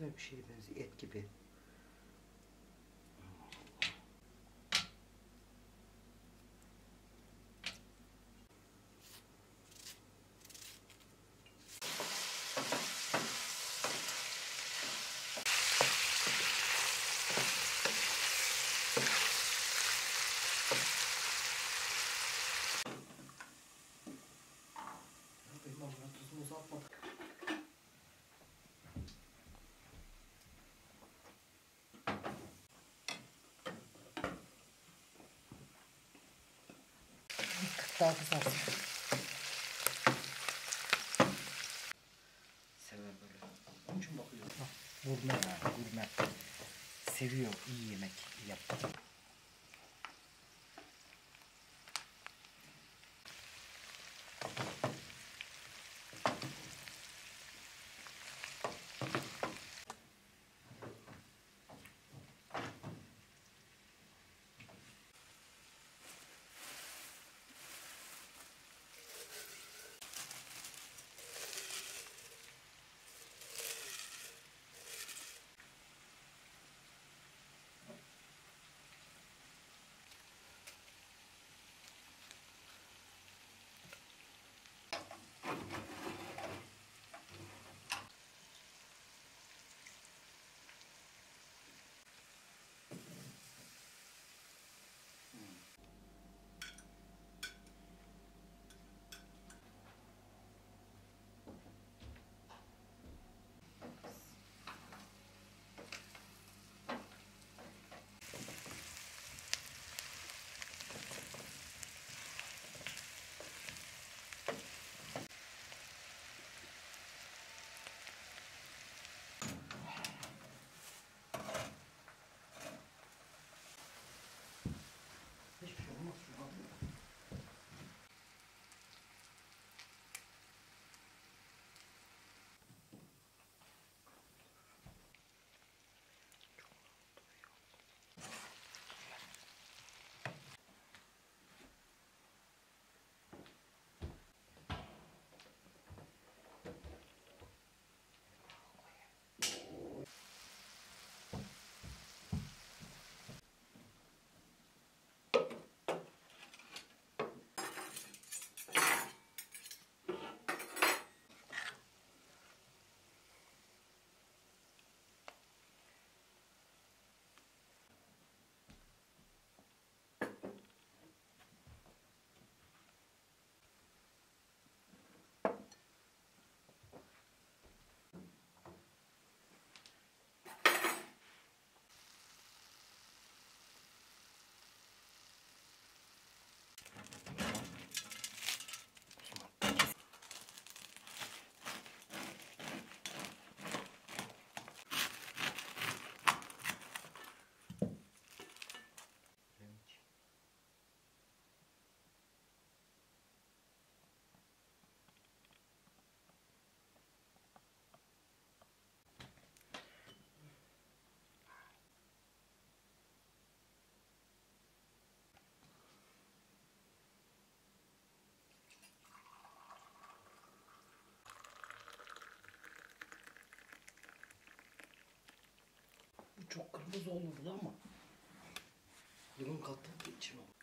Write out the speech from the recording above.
Baksana bir şeye benziyor. Et gibi. Daha kızarsın. Sever böyle. Onun için bakıyorum. Gurme yani gurme. Seviyor iyi yemek yapmayı. olmadı ama limon kattığı için oldu.